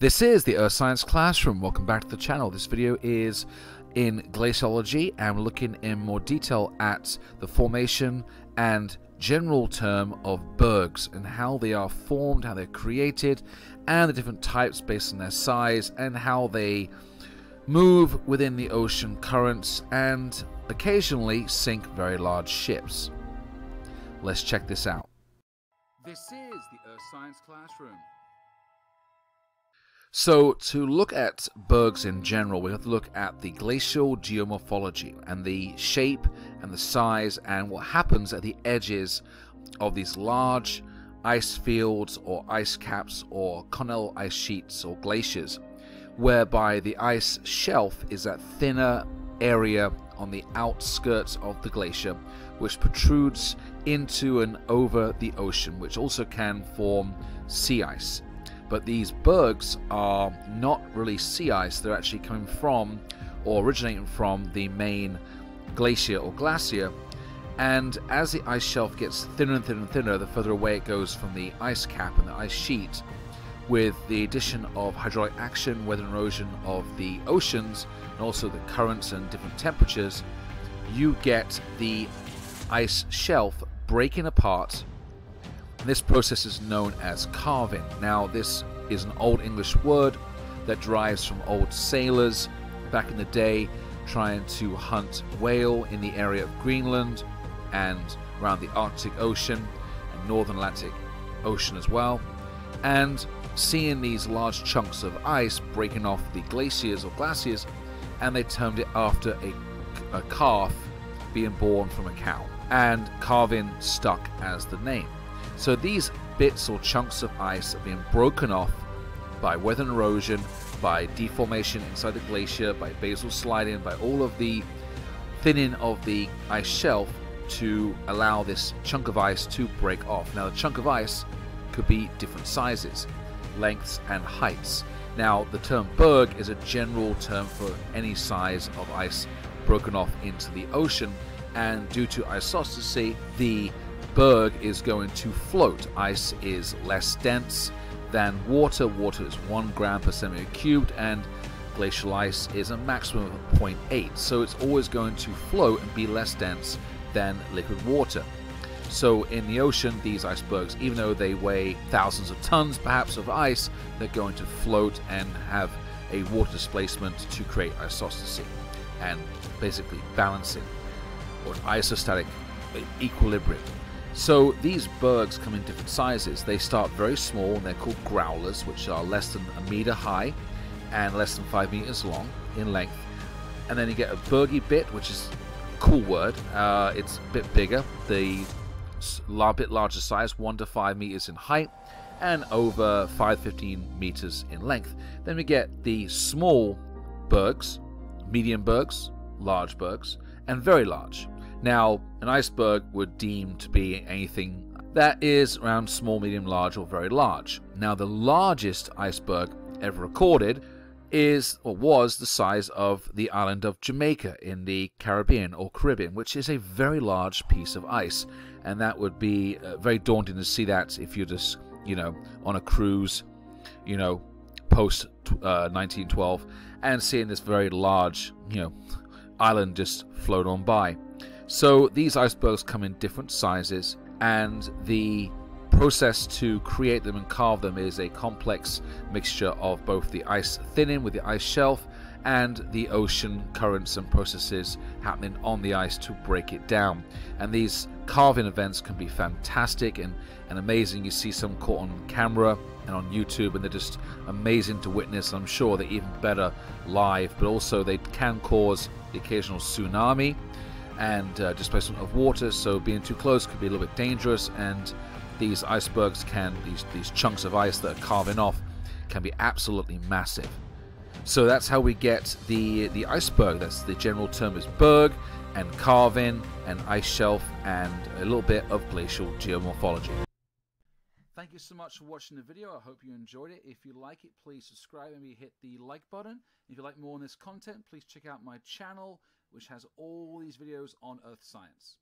This is the Earth Science Classroom. Welcome back to the channel. This video is in glaciology and we're looking in more detail at the formation and general term of bergs and how they are formed, how they're created, and the different types based on their size and how they move within the ocean currents and occasionally sink very large ships. Let's check this out. This is the Earth Science Classroom. So, to look at bergs in general, we have to look at the glacial geomorphology and the shape and the size and what happens at the edges of these large ice fields or ice caps or continental ice sheets or glaciers, whereby the ice shelf is that thinner area on the outskirts of the glacier which protrudes into and over the ocean, which also can form sea ice but these bergs are not really sea ice, they're actually coming from or originating from the main glacier or glacier. And as the ice shelf gets thinner and thinner and thinner, the further away it goes from the ice cap and the ice sheet, with the addition of hydraulic action, weather and erosion of the oceans, and also the currents and different temperatures, you get the ice shelf breaking apart this process is known as calving. Now, this is an Old English word that derives from old sailors back in the day trying to hunt whale in the area of Greenland and around the Arctic Ocean and Northern Atlantic Ocean as well. And seeing these large chunks of ice breaking off the glaciers or glaciers, and they termed it after a, a calf being born from a cow. And calving stuck as the name. So these bits or chunks of ice are being broken off by weather and erosion, by deformation inside the glacier, by basal sliding, by all of the thinning of the ice shelf to allow this chunk of ice to break off. Now the chunk of ice could be different sizes, lengths and heights. Now the term berg is a general term for any size of ice broken off into the ocean and due to isostasy the berg is going to float. Ice is less dense than water. Water is 1 gram per centimeter cubed, and glacial ice is a maximum of 0.8. So it's always going to float and be less dense than liquid water. So in the ocean, these icebergs, even though they weigh thousands of tons perhaps of ice, they're going to float and have a water displacement to create isostasy and basically balancing or isostatic equilibrium. So these bergs come in different sizes. They start very small and they're called growlers, which are less than a meter high and less than five meters long in length. And then you get a bergy bit, which is a cool word. Uh, it's a bit bigger, the a bit larger size, one to five meters in height and over 515 meters in length. Then we get the small bergs, medium bergs, large bergs, and very large. Now, an iceberg would deem to be anything that is around small, medium, large, or very large. Now, the largest iceberg ever recorded is or was the size of the island of Jamaica in the Caribbean or Caribbean, which is a very large piece of ice. And that would be uh, very daunting to see that if you're just, you know, on a cruise, you know, post uh, 1912 and seeing this very large, you know, island just float on by. So these icebergs come in different sizes, and the process to create them and calve them is a complex mixture of both the ice thinning with the ice shelf and the ocean currents and processes happening on the ice to break it down. And these calving events can be fantastic and, and amazing. You see some caught on camera and on YouTube, and they're just amazing to witness. I'm sure they're even better live, but also they can cause the occasional tsunami and uh, displacement of water, so being too close could be a little bit dangerous. And these icebergs can, these, these chunks of ice that are calving off, can be absolutely massive. So that's how we get the the iceberg. That's the general term is berg and calving, and ice shelf and a little bit of glacial geomorphology. Thank you so much for watching the video. I hope you enjoyed it. If you like it, please subscribe and hit the like button. If you like more on this content, please check out my channel which has all these videos on earth science.